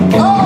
Oh.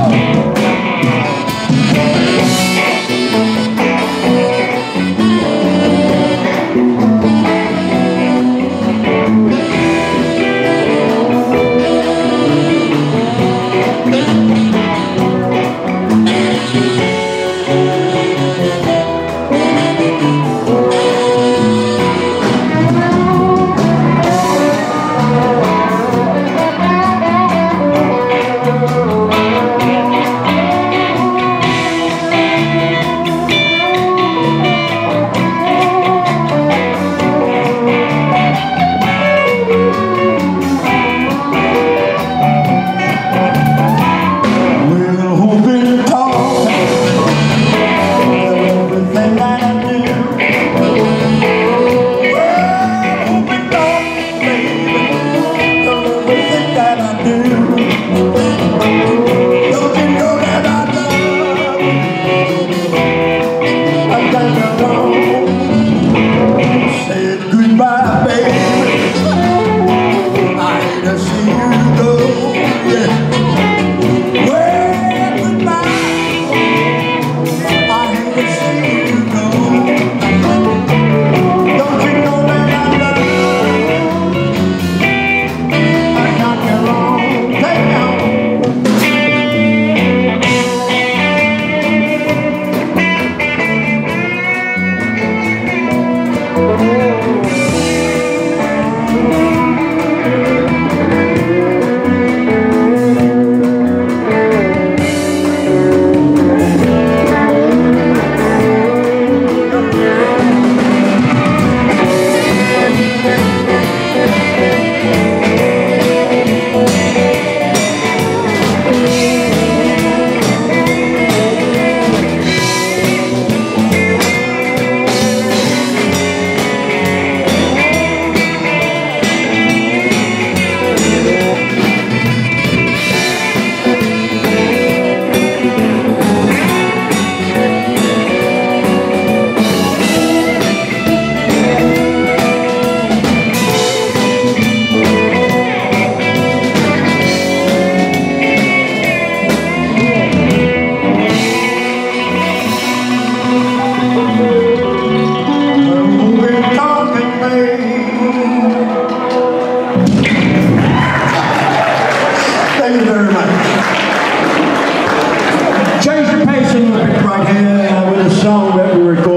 Thank you very much. Change the pace a little bit right here uh, with a song that we recorded.